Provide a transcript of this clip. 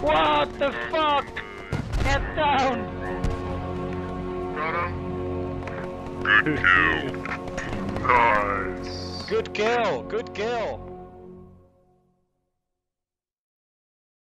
What the fuck? Get down! Got him. Good kill. Nice. Good kill, good kill.